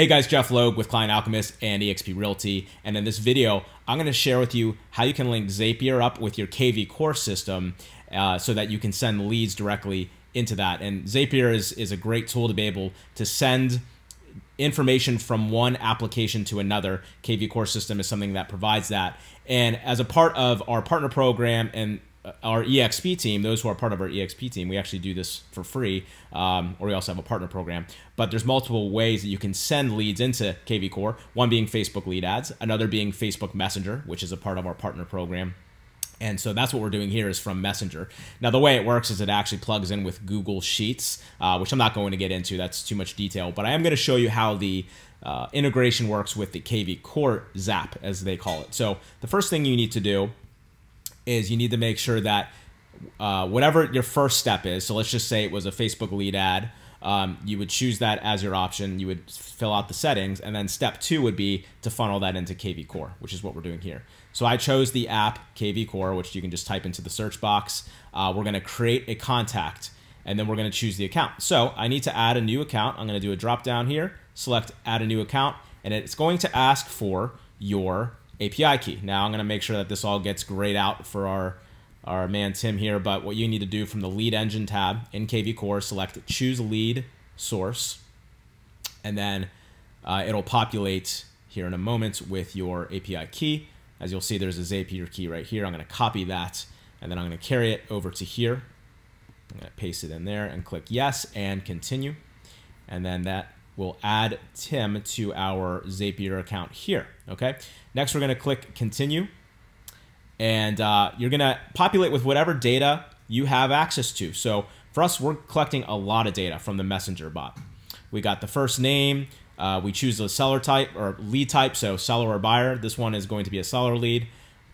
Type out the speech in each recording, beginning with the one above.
Hey guys, Jeff Loeb with Client Alchemist and eXp Realty. And in this video, I'm going to share with you how you can link Zapier up with your KV Core system uh, so that you can send leads directly into that. And Zapier is, is a great tool to be able to send information from one application to another. KV Core system is something that provides that. And as a part of our partner program and our EXP team, those who are part of our EXP team, we actually do this for free, um, or we also have a partner program. But there's multiple ways that you can send leads into KV Core. One being Facebook lead ads, another being Facebook Messenger, which is a part of our partner program. And so that's what we're doing here is from Messenger. Now, the way it works is it actually plugs in with Google Sheets, uh, which I'm not going to get into. That's too much detail. But I am going to show you how the uh, integration works with the KV Core Zap, as they call it. So the first thing you need to do is you need to make sure that uh, whatever your first step is, so let's just say it was a Facebook lead ad, um, you would choose that as your option. You would fill out the settings, and then step two would be to funnel that into KV Core, which is what we're doing here. So I chose the app KV Core, which you can just type into the search box. Uh, we're going to create a contact, and then we're going to choose the account. So I need to add a new account. I'm going to do a drop down here, select add a new account, and it's going to ask for your API key. Now I'm going to make sure that this all gets grayed out for our, our man Tim here, but what you need to do from the lead engine tab in KV Core, select choose lead source, and then uh, it'll populate here in a moment with your API key. As you'll see, there's a Zapier key right here. I'm going to copy that, and then I'm going to carry it over to here. I'm going to paste it in there and click yes and continue. And then that will add Tim to our Zapier account here. Okay. Next, we're going to click continue. And uh, you're going to populate with whatever data you have access to. So for us, we're collecting a lot of data from the messenger bot. We got the first name. Uh, we choose the seller type or lead type. So seller or buyer. This one is going to be a seller lead.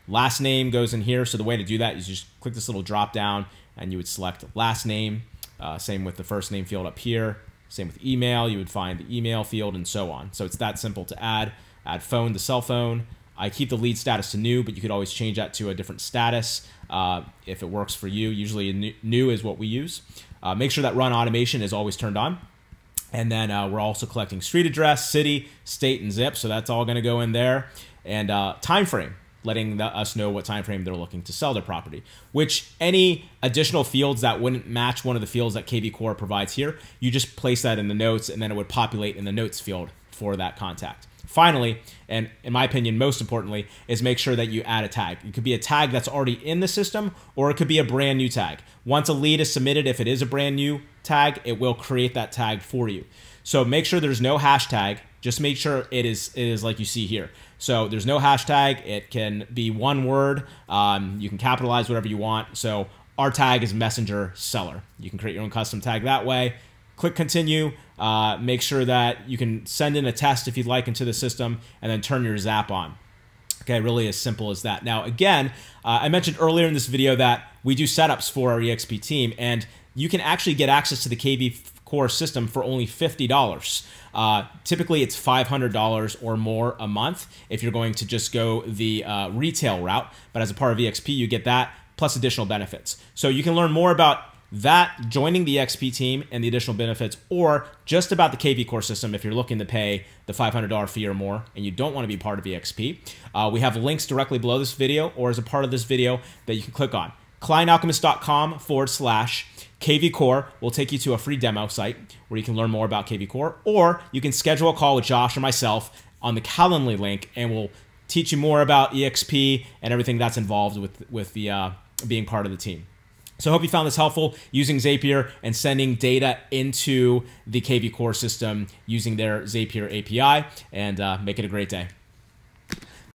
Last name goes in here. So the way to do that is just click this little drop down and you would select last name. Uh, same with the first name field up here. Same with email, you would find the email field and so on. So it's that simple to add. Add phone to cell phone. I keep the lead status to new, but you could always change that to a different status uh, if it works for you. Usually new is what we use. Uh, make sure that run automation is always turned on. And then uh, we're also collecting street address, city, state, and zip. So that's all going to go in there. And uh, time frame letting the, us know what time frame they're looking to sell their property. Which any additional fields that wouldn't match one of the fields that KV Core provides here, you just place that in the notes and then it would populate in the notes field for that contact. Finally, and in my opinion, most importantly, is make sure that you add a tag. It could be a tag that's already in the system, or it could be a brand new tag. Once a lead is submitted, if it is a brand new tag, it will create that tag for you. So make sure there's no hashtag. Just make sure it is it is like you see here. So there's no hashtag. It can be one word. Um, you can capitalize whatever you want. So our tag is messenger seller. You can create your own custom tag that way. Click continue. Uh, make sure that you can send in a test if you'd like into the system and then turn your zap on. Okay, really as simple as that. Now, again, uh, I mentioned earlier in this video that we do setups for our EXP team, and you can actually get access to the KV core system for only $50. Uh, typically, it's $500 or more a month if you're going to just go the uh, retail route. But as a part of EXP, you get that plus additional benefits. So you can learn more about that joining the XP team and the additional benefits, or just about the KV Core system if you're looking to pay the $500 fee or more and you don't want to be part of EXP. Uh, we have links directly below this video or as a part of this video that you can click on. ClientAlchemist.com forward slash KV Core will take you to a free demo site where you can learn more about KV Core, or you can schedule a call with Josh or myself on the Calendly link, and we'll teach you more about EXP and everything that's involved with with the uh, being part of the team. So I hope you found this helpful using Zapier and sending data into the KV Core system using their Zapier API, and uh, make it a great day.